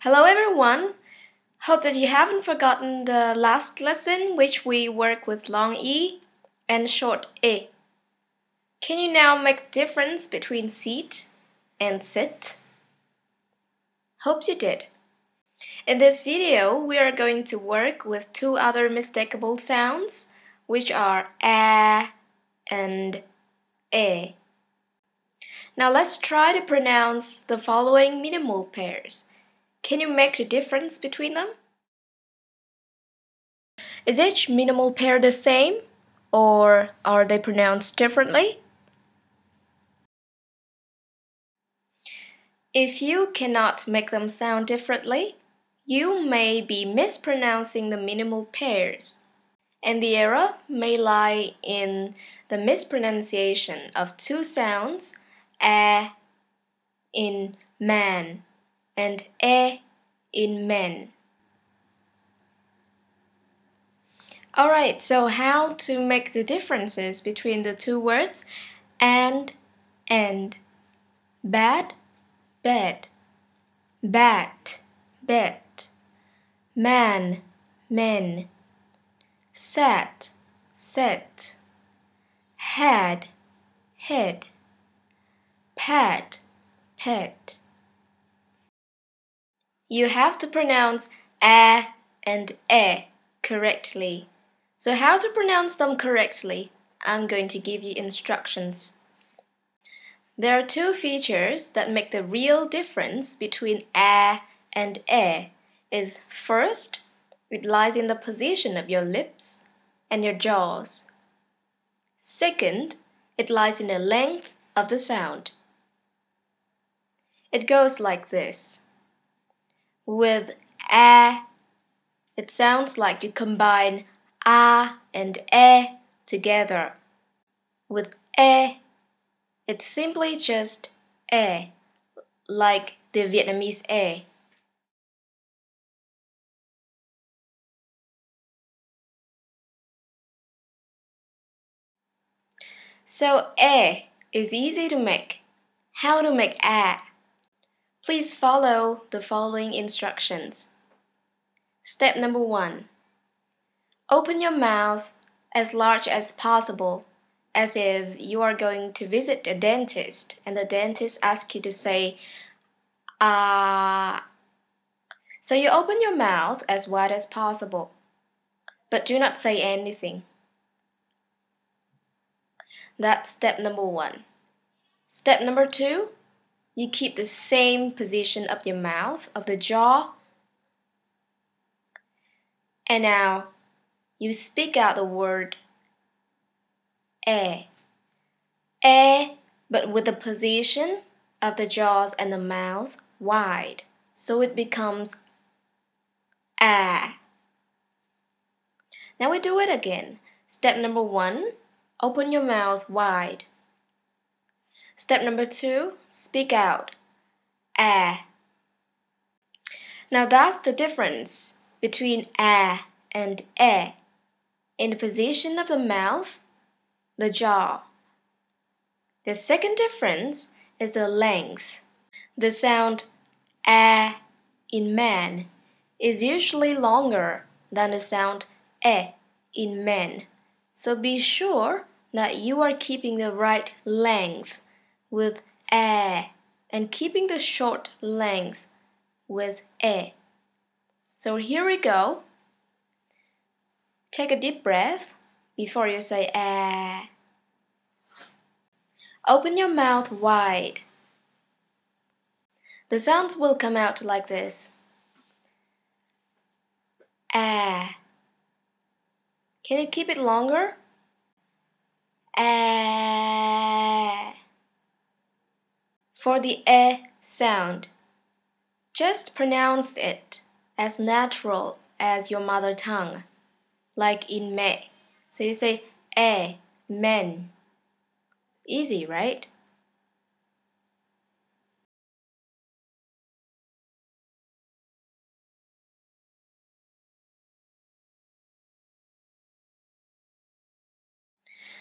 Hello everyone! Hope that you haven't forgotten the last lesson which we work with long E and short E. Can you now make the difference between seat and sit? Hope you did. In this video, we are going to work with two other mistakable sounds, which are a and e. Now let's try to pronounce the following minimal pairs. Can you make the difference between them? Is each minimal pair the same, or are they pronounced differently? If you cannot make them sound differently, you may be mispronouncing the minimal pairs, and the error may lie in the mispronunciation of two sounds a in man and e in men. Alright, so how to make the differences between the two words and and. Bad, bed, bat, bed man, men, sat, set, had, head, pet, pet. You have to pronounce a and e correctly. So how to pronounce them correctly? I'm going to give you instructions. There are two features that make the real difference between a and e is first, it lies in the position of your lips and your jaws. Second, it lies in the length of the sound. It goes like this. With a, it sounds like you combine a and e together. With e, it's simply just e, like the Vietnamese e. So a is easy to make. How to make a? Please follow the following instructions. Step number one. Open your mouth as large as possible, as if you are going to visit a dentist and the dentist asks you to say, ah. So you open your mouth as wide as possible, but do not say anything. That's step number one. Step number two, you keep the same position of your mouth, of the jaw. And now you speak out the word a. A, but with the position of the jaws and the mouth wide. So it becomes a. Now we do it again. Step number one, Open your mouth wide. Step number two, speak out. A. Now that's the difference between a and e. In the position of the mouth, the jaw. The second difference is the length. The sound a in man is usually longer than the sound e in men. So be sure that you are keeping the right length with a and keeping the short length with a. So here we go. Take a deep breath before you say a. Open your mouth wide. The sounds will come out like this. A. Can you keep it longer? Eh. For the eh sound, just pronounce it as natural as your mother tongue, like in me. So you say eh, men. Easy, right?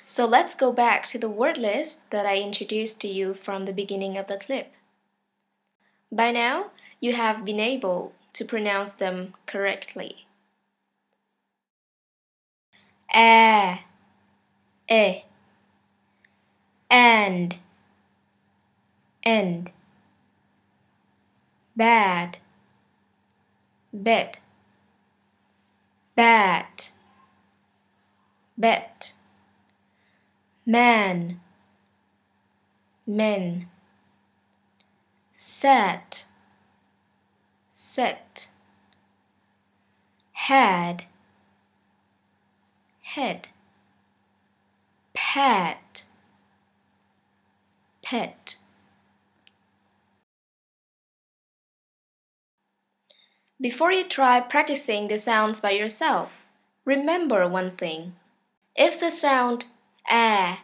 So let's go back to the word list that I introduced to you from the beginning of the clip. By now, you have been able to pronounce them correctly. A, e, and, end, bad, bed, bat, bet, man, men set, set, had, head, pet, pet. Before you try practicing the sounds by yourself, remember one thing. If the sound a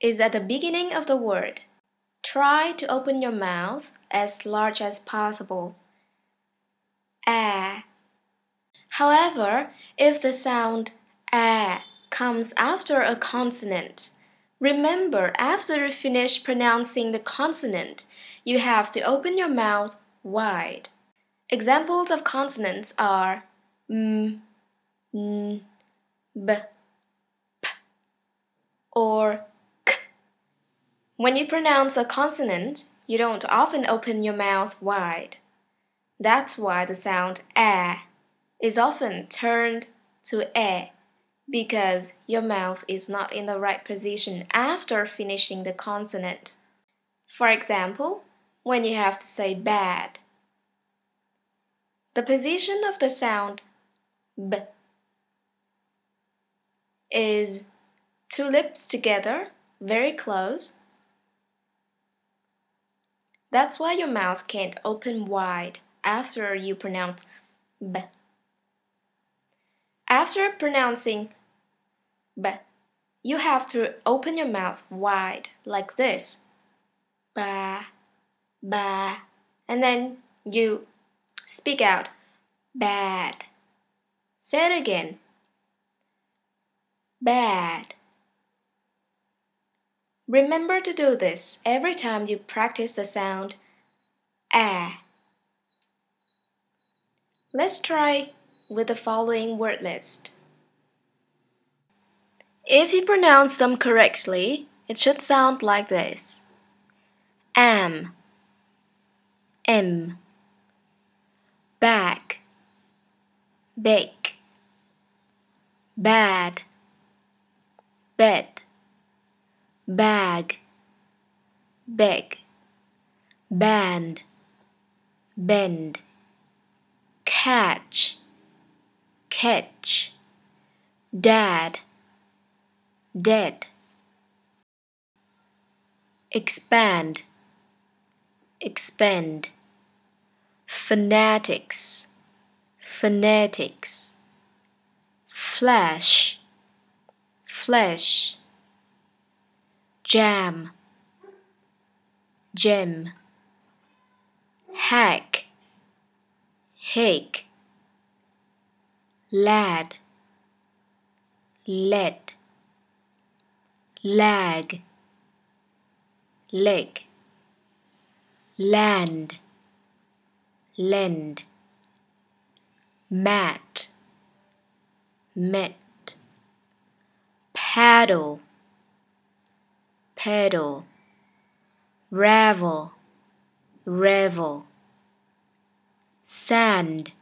is at the beginning of the word, try to open your mouth as large as possible. A. However, if the sound a comes after a consonant, remember after you finish pronouncing the consonant, you have to open your mouth wide. Examples of consonants are m, n, b, or k. When you pronounce a consonant, you don't often open your mouth wide. That's why the sound a is often turned to a because your mouth is not in the right position after finishing the consonant. For example, when you have to say bad, the position of the sound b is two lips together, very close that's why your mouth can't open wide after you pronounce b. After pronouncing b, you have to open your mouth wide like this. Ba, ba, and then you speak out bad. Say it again. Bad. Remember to do this every time you practice the sound a. Let's try with the following word list. If you pronounce them correctly, it should sound like this. Am M Back Bake Bad Bed bag, beg, band, bend, catch, catch, dad, dead, expand, expend, fanatics, fanatics, flash, flesh jam, gem, hack, hake, lad, lead, lag, leg, land, lend, mat, met, paddle pedal, revel, revel, sand,